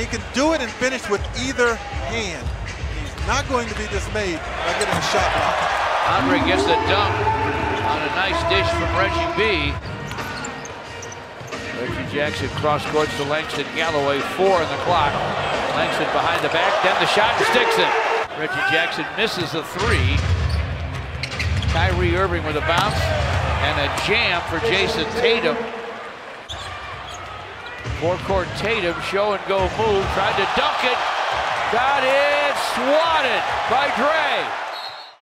he can do it and finish with either hand. He's not going to be dismayed by getting a shot block. Andre gets the dunk on a nice dish from Reggie B. Reggie Jackson cross courts to Langston Galloway, four on the clock. Langston behind the back, then the shot sticks it. Reggie Jackson misses the three. Kyrie Irving with a bounce and a jam for Jayson Tatum. Forecourt Tatum, show and go move, tried to dunk it, got it, swatted by Dre.